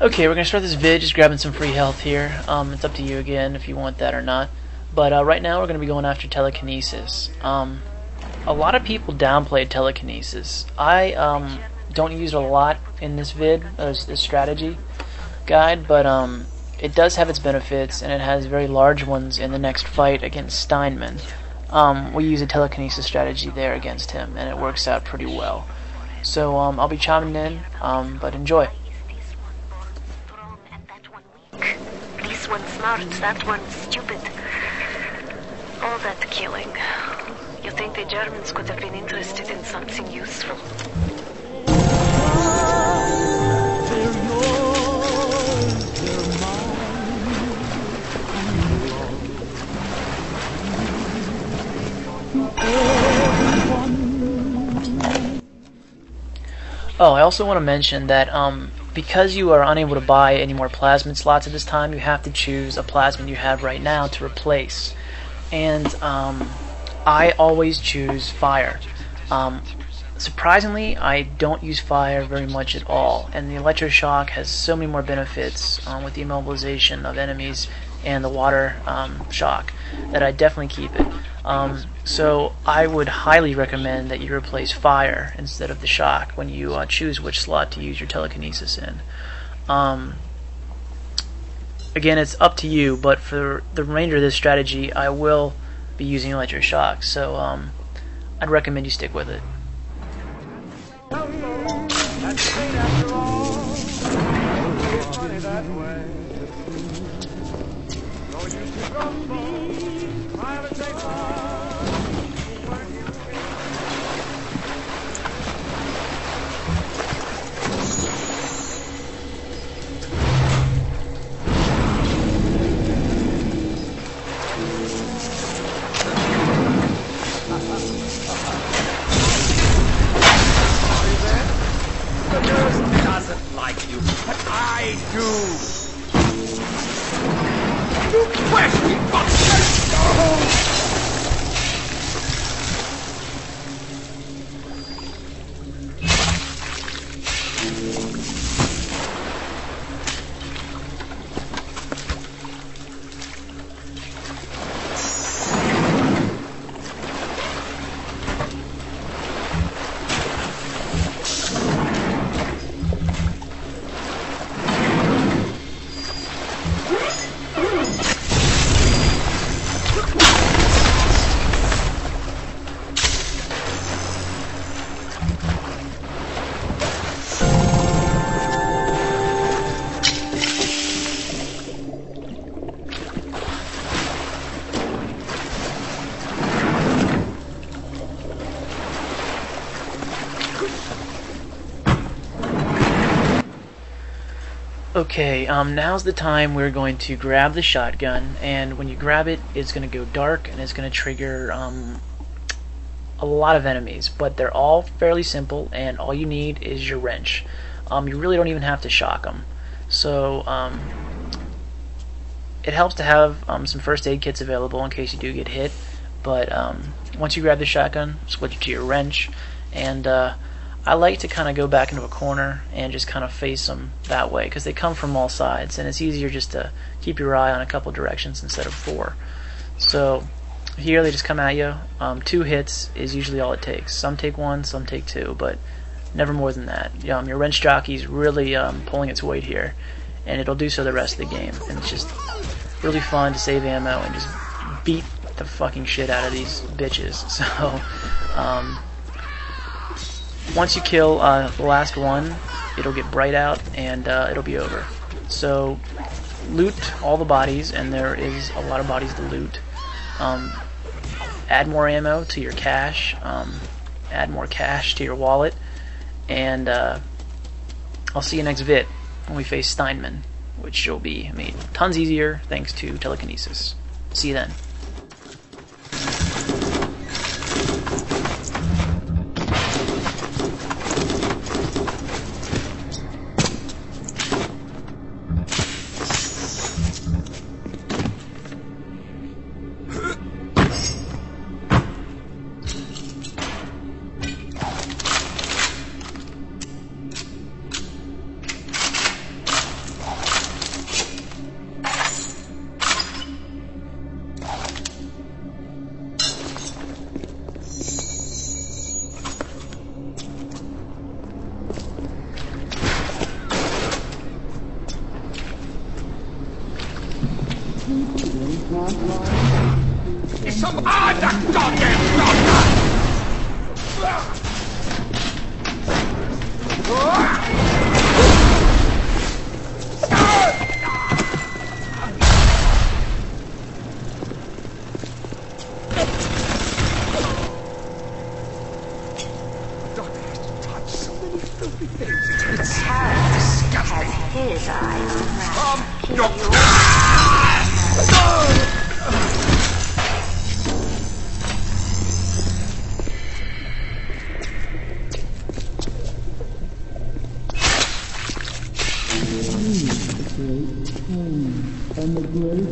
Okay, we're gonna start this vid just grabbing some free health here. Um, it's up to you again if you want that or not. But uh, right now we're gonna be going after telekinesis. Um, a lot of people downplay telekinesis. I um, don't use it a lot in this vid, as this strategy guide, but um, it does have its benefits, and it has very large ones in the next fight against Steinman. Um, we use a telekinesis strategy there against him, and it works out pretty well. So um, I'll be chiming in, but enjoy. This one's smart, that one's stupid. All that killing. You think the Germans could have been interested in something useful? Oh, I also want to mention that um, because you are unable to buy any more plasmid slots at this time, you have to choose a plasmid you have right now to replace. And um, I always choose fire. Um, surprisingly, I don't use fire very much at all, and the electroshock has so many more benefits um, with the immobilization of enemies and the water um, shock that I definitely keep it. Um, so I would highly recommend that you replace fire instead of the shock when you uh, choose which slot to use your telekinesis in. Um, again, it's up to you, but for the remainder of this strategy, I will be using electric shock, so um, I'd recommend you stick with it. Like you, but I do. You question bastard! Okay, um, now's the time we're going to grab the shotgun, and when you grab it, it's going to go dark, and it's going to trigger um, a lot of enemies, but they're all fairly simple, and all you need is your wrench. Um, you really don't even have to shock them. So, um, it helps to have um, some first aid kits available in case you do get hit, but um, once you grab the shotgun, switch it to your wrench, and uh, I like to kind of go back into a corner and just kind of face them that way because they come from all sides and it's easier just to keep your eye on a couple directions instead of four. So here they just come at you. Um, two hits is usually all it takes. Some take one, some take two, but never more than that. Um, your wrench jockey's really um, pulling its weight here, and it'll do so the rest of the game. And it's just really fun to save ammo and just beat the fucking shit out of these bitches. So. Um, once you kill uh, the last one, it'll get bright out and uh, it'll be over. So loot all the bodies, and there is a lot of bodies to loot. Um, add more ammo to your cache, Um, add more cash to your wallet, and uh, I'll see you next vid when we face Steinman, which will be made tons easier thanks to telekinesis. See you then. It's some ah, that goddamn! Doctor has and the great